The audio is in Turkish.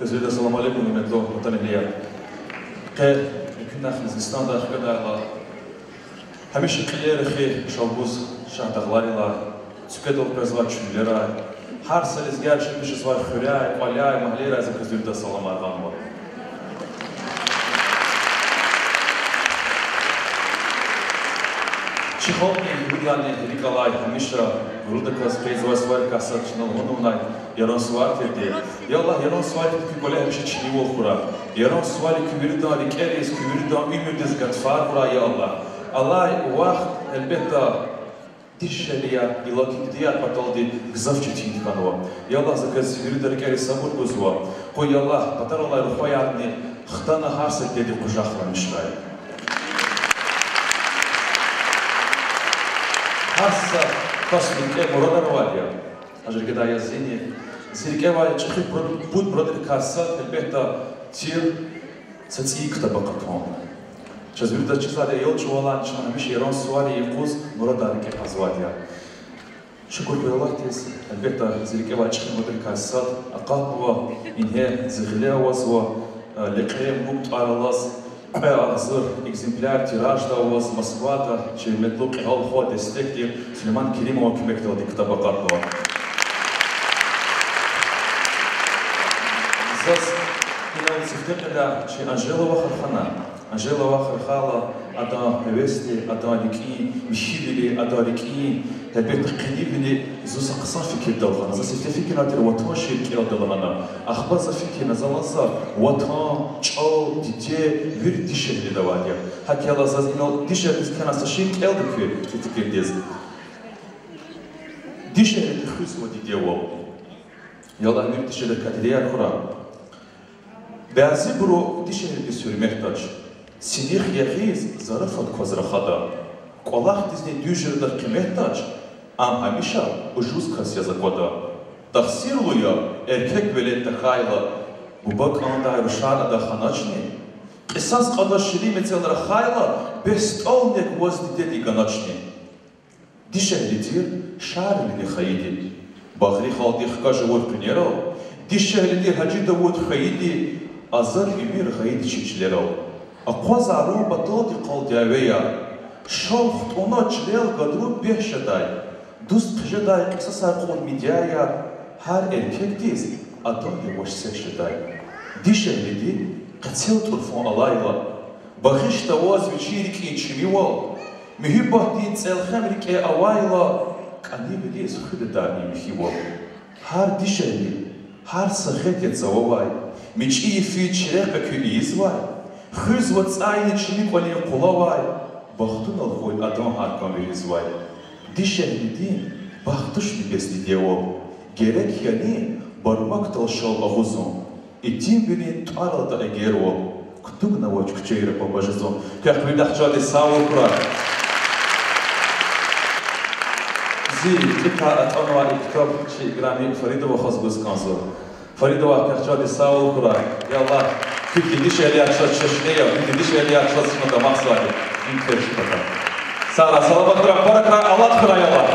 Gözüyle selamu aleyküm hürmetli vatan ehliye. Qe, كنا في نزستان دا خكنا لا همش قليل خي شابوز شاه دغلاري لا تسكدو بزوا چولرا هر سال از گرچه میش سوار خورای قالیای محلی را Чеховний Юліани Ніколай Міша Рудакас Пейзвас Верка Сарчиналгоновна Ярон Свартирди. Ялла Ярон Свартирди Колег Чечни Волхура. Ярон Свали Кюбирдан Керес Кюбирдан Ümürdiz Gatfar Bura Ялла. Allah vaxt elbette Тишелия и лакиктия паталди гзавчити инканова. Ялла заказ юридар кери самур гузва. Кой Ялла патаралай рухаятни хтана харсет деди кужахра мишрай. خاصة خاصة بالكلام مراد رواليا أجر كده يا زيني زيني كوا تشخي بود برود كاسة البيتا تير تتسيق طبقتهم جزبيردا تشتاد يول جوالا نشان مش يرون سوالي يقوز مراد ركي قزواليا شكر بالله تيس البيتا زيني كوا تشخي بود كاسة أقاقوا إنها زغلا وزوا Hazır exemplar tirajda was Moskvada çi metlub ihal xwa destektir Süleyman Kerimova kömek dadi kitaba qarqwa. Zas Hilal Siftekada çi Anjelova Xarxana Anjelova Xarxala ada hevesti, ada liki, mishidili, ada liki, هبط قليبني زوز قصافي كي بداو غانا زاسي في فيكي نادير وطان شير كي غادي غانا اخبار زافي كي نزوازا وطان تشاو دي دي غير دي شهر اللي داو عليا هاكي يلا زاز انو دي شهر كان اسا شير كي غادي كي تتكير ديز دي شهر اللي خوز ودي دي واو يلا غير دي شهر كاتريا اخرى بعزي برو دي شهر اللي سوري محتاج سنيخ يخيز زرفت كوزرخدا قلاخ ديزني دو جردر كي محتاج ам хамиша ужуз кас язакода. Тахсирлуя erkek velette hayla. Bu bak anda ruşana da ханачни. Qisas qada şiri metselra hayla bestolnek воз dedi ganaçni. Dişehlitir şarlini khayidi. Bahri khaldi khka jawur kunero. Dişehlitir hacida wud khayidi. Azar imir khayidi çiçlero. Акваза руба тоди қалдявея. Шолхт она члел гадру бешадай. Дӯст шуда қиса сарқур мидяя ҳар еркек диз адои вошсе шуда. Дише лиди қацел турфон алайла. Бахишта воз вечирики чививал. Мюхиббахти целхамрике авайла. Каниби диз худадани мюхивал. Ҳар дише лиди ҳар сахете цававай. Мичии фи чирека кюризвай. Хызва цайни чиниколи кулавай. Бахтунал хой адан ҳаркам виризвай. Dişenlidin, baxtış digesti cevap. Gerek yani barmak talşal ağızın. İtin beni tarada eger o. ol. Kutuk navaç küçeyre babacızın. Kâhvi dahçade sağ ol kurak. زي تبقى أتأمل على كتاب شيء قراني فريدة وخص بس كانزو فريدة وكحجة دي ساو القرآن يلا كنت ليش اللي أكشف ششنية كنت ليش اللي أكشف شنو ده مقصد سارة صلوات ربنا بركه الله تخلى يا الله